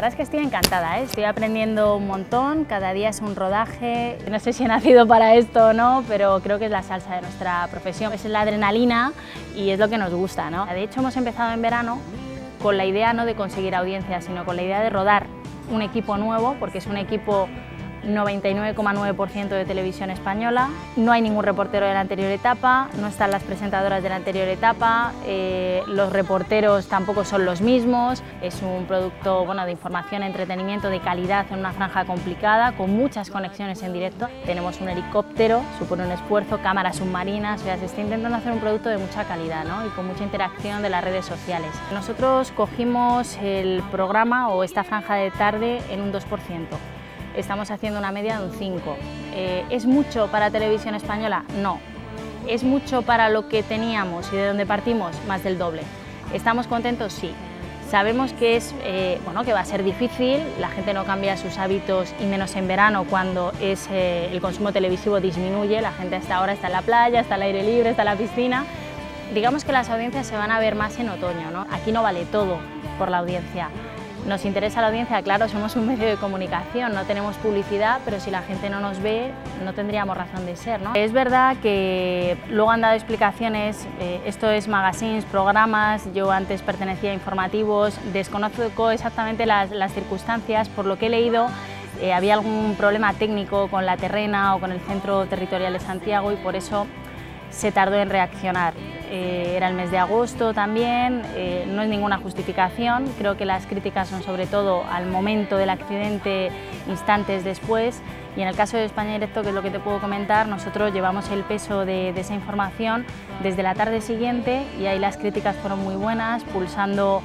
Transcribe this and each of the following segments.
verdad es que estoy encantada, ¿eh? estoy aprendiendo un montón, cada día es un rodaje, no sé si he nacido para esto o no, pero creo que es la salsa de nuestra profesión, es la adrenalina y es lo que nos gusta. ¿no? De hecho hemos empezado en verano con la idea no de conseguir audiencia, sino con la idea de rodar un equipo nuevo, porque es un equipo 99,9% de televisión española. No hay ningún reportero de la anterior etapa, no están las presentadoras de la anterior etapa, eh, los reporteros tampoco son los mismos. Es un producto bueno, de información, entretenimiento de calidad en una franja complicada, con muchas conexiones en directo. Tenemos un helicóptero, supone un esfuerzo, cámaras submarinas, o sea, se está intentando hacer un producto de mucha calidad ¿no? y con mucha interacción de las redes sociales. Nosotros cogimos el programa o esta franja de tarde en un 2% estamos haciendo una media de un 5. Eh, ¿Es mucho para televisión española? No. ¿Es mucho para lo que teníamos y de donde partimos? Más del doble. ¿Estamos contentos? Sí. Sabemos que, es, eh, bueno, que va a ser difícil, la gente no cambia sus hábitos y menos en verano cuando es, eh, el consumo televisivo disminuye, la gente hasta ahora está en la playa, está al aire libre, está en la piscina. Digamos que las audiencias se van a ver más en otoño, ¿no? aquí no vale todo por la audiencia. Nos interesa la audiencia, claro, somos un medio de comunicación, no tenemos publicidad, pero si la gente no nos ve, no tendríamos razón de ser. ¿no? Es verdad que luego han dado explicaciones, eh, esto es magazines, programas, yo antes pertenecía a informativos, desconozco exactamente las, circunstancias, por lo que he leído eh, había algún problema técnico con la terrena o con el Centro Territorial de Santiago y por eso se tardó en reaccionar. Eh, era el mes de agosto también, eh, no es ninguna justificación, creo que las críticas son sobre todo al momento del accidente, instantes después, y en el caso de España Directo, que es lo que te puedo comentar, nosotros llevamos el peso de, esa información desde la tarde siguiente y ahí las críticas fueron muy buenas, pulsando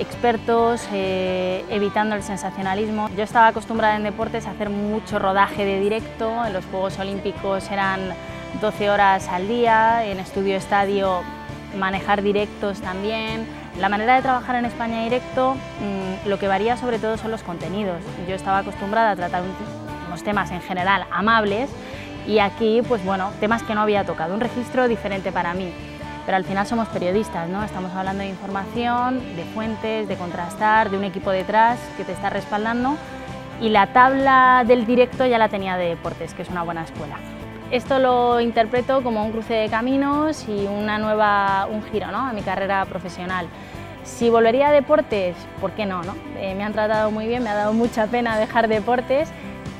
expertos, eh, evitando el sensacionalismo. Yo estaba acostumbrada en deportes a hacer mucho rodaje de directo, en los Juegos Olímpicos eran 12 horas al día, en estudio estadio manejar directos también. La manera de trabajar en España directo, mm, lo que varía sobre todo son los contenidos. Yo estaba acostumbrada a tratar unos temas en general amables y aquí, pues bueno, temas que no había tocado, un registro diferente para mí. Pero al final somos periodistas, ¿no? Estamos hablando de información, de fuentes, de contrastar, de un equipo detrás que te está respaldando y la tabla del directo ya la tenía de deportes, que es una buena escuela. Esto lo interpreto como un cruce de caminos y una nueva, un giro ¿no? a mi carrera profesional. Si volvería a deportes, ¿por qué no? no? Eh, me han tratado muy bien, me ha dado mucha pena dejar deportes,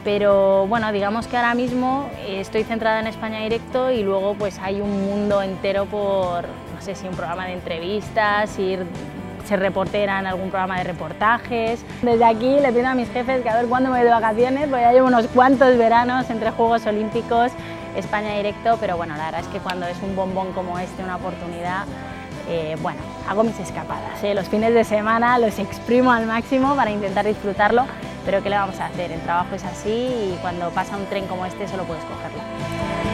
pero bueno, digamos que ahora mismo estoy centrada en España Directo y luego pues hay un mundo entero por, no sé si un programa de entrevistas, ir ser reportera en algún programa de reportajes. Desde aquí le pido a mis jefes que a ver cuándo me voy de vacaciones, porque ya llevo unos cuantos veranos entre Juegos Olímpicos, España directo, pero bueno, la verdad es que cuando es un bombón como este, una oportunidad, eh, bueno, hago mis escapadas. ¿eh? Los fines de semana los exprimo al máximo para intentar disfrutarlo, pero ¿qué le vamos a hacer? El trabajo es así y cuando pasa un tren como este solo puedes cogerlo.